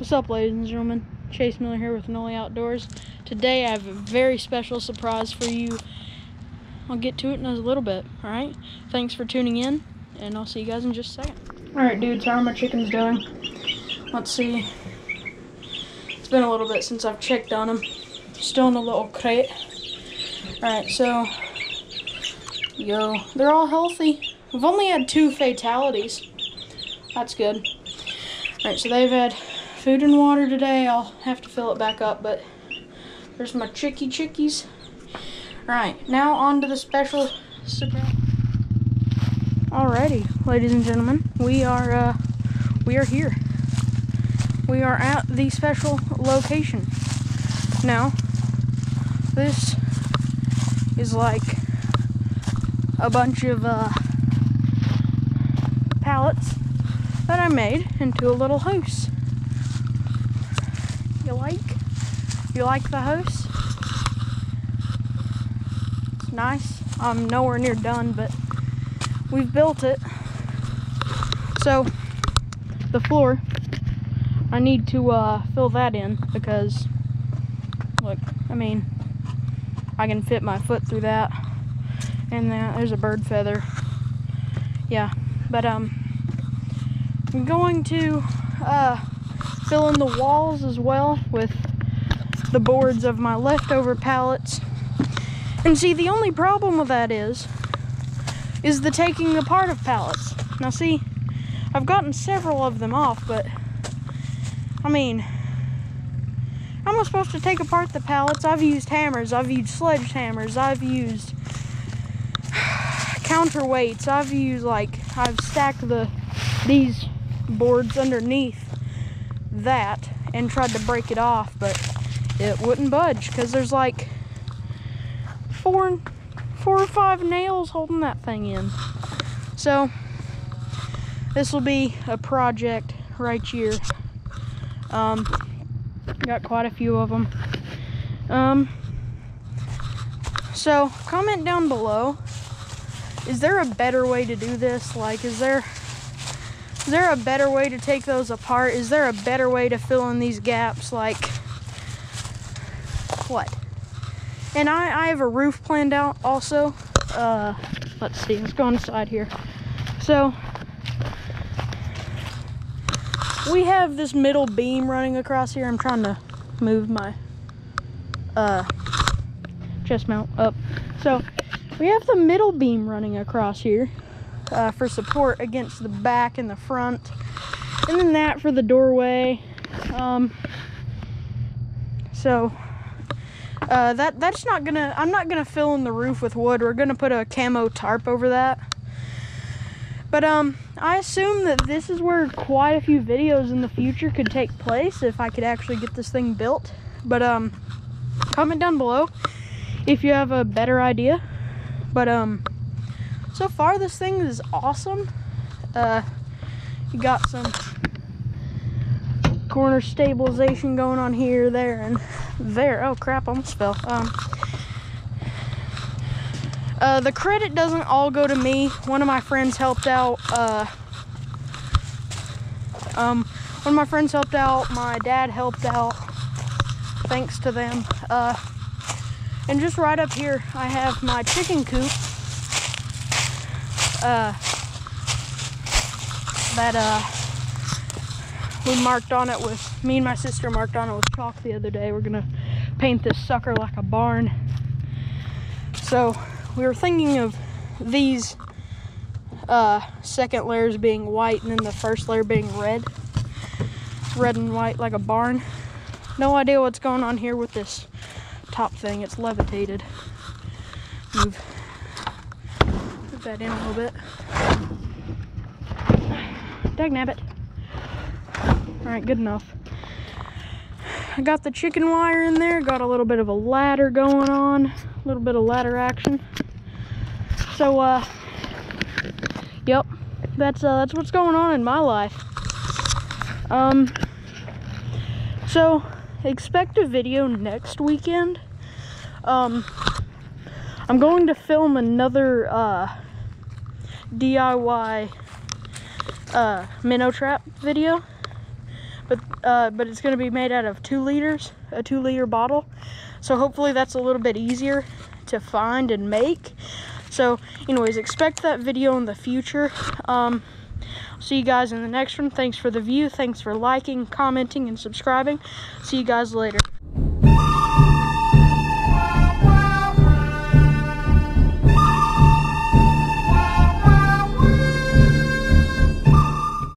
What's up, ladies and gentlemen? Chase Miller here with Noli Outdoors. Today I have a very special surprise for you. I'll get to it in a little bit, alright? Thanks for tuning in, and I'll see you guys in just a second. Alright, dudes, how are my chickens doing? Let's see. It's been a little bit since I've checked on them. Still in a little crate. Alright, so, yo, they're all healthy. We've only had two fatalities. That's good. Alright, so they've had food and water today. I'll have to fill it back up, but there's my chicky chickies. Alright, now on to the special surprise. Alrighty, ladies and gentlemen, we are uh, we are here. We are at the special location. Now, this is like a bunch of uh, pallets that I made into a little house. You like? You like the house? It's nice. I'm nowhere near done, but we've built it. So, the floor, I need to uh, fill that in because, look, I mean, I can fit my foot through that. And that, there's a bird feather. Yeah, but um, I'm going to uh, fill in the walls as well with the boards of my leftover pallets. And see, the only problem with that is, is the taking apart of pallets. Now see, I've gotten several of them off, but, I mean, how am I supposed to take apart the pallets? I've used hammers, I've used sledgehammers, I've used counterweights, I've used, like, I've stacked the, these boards underneath that and tried to break it off, but it wouldn't budge because there's like four, four or five nails holding that thing in. So this will be a project right here. Um, got quite a few of them. Um, so comment down below. Is there a better way to do this? Like, is there is there a better way to take those apart? Is there a better way to fill in these gaps? Like, what? And I, I have a roof planned out also. Uh, let's see, let's go inside here. So, we have this middle beam running across here. I'm trying to move my uh, chest mount up. So, we have the middle beam running across here uh, for support against the back and the front. And then that for the doorway. Um, so uh, that that's not gonna I'm not gonna fill in the roof with wood. We're gonna put a camo tarp over that. But um, I assume that this is where quite a few videos in the future could take place if I could actually get this thing built. But um, comment down below if you have a better idea. But um, so far this thing is awesome. Uh, you got some corner stabilization going on here, there, and there. Oh crap, I almost fell. Um, uh, the credit doesn't all go to me. One of my friends helped out. Uh, um, one of my friends helped out. My dad helped out. Thanks to them. Uh, and just right up here, I have my chicken coop uh, that uh, we marked on it with, me and my sister marked on it with chalk the other day. We're gonna paint this sucker like a barn. So we were thinking of these uh, second layers being white and then the first layer being red. Red and white like a barn. No idea what's going on here with this top thing. It's levitated. Move that in a little bit. Dag nabbit. Alright, good enough. I got the chicken wire in there, got a little bit of a ladder going on, a little bit of ladder action. So, uh, yep, that's, uh, that's what's going on in my life. Um, so, expect a video next weekend. Um, I'm going to film another, uh, DIY uh, minnow trap video. but uh, but it's gonna be made out of two liters, a two liter bottle. So hopefully that's a little bit easier to find and make. So anyways, expect that video in the future. Um, see you guys in the next one. Thanks for the view. Thanks for liking, commenting, and subscribing. See you guys later.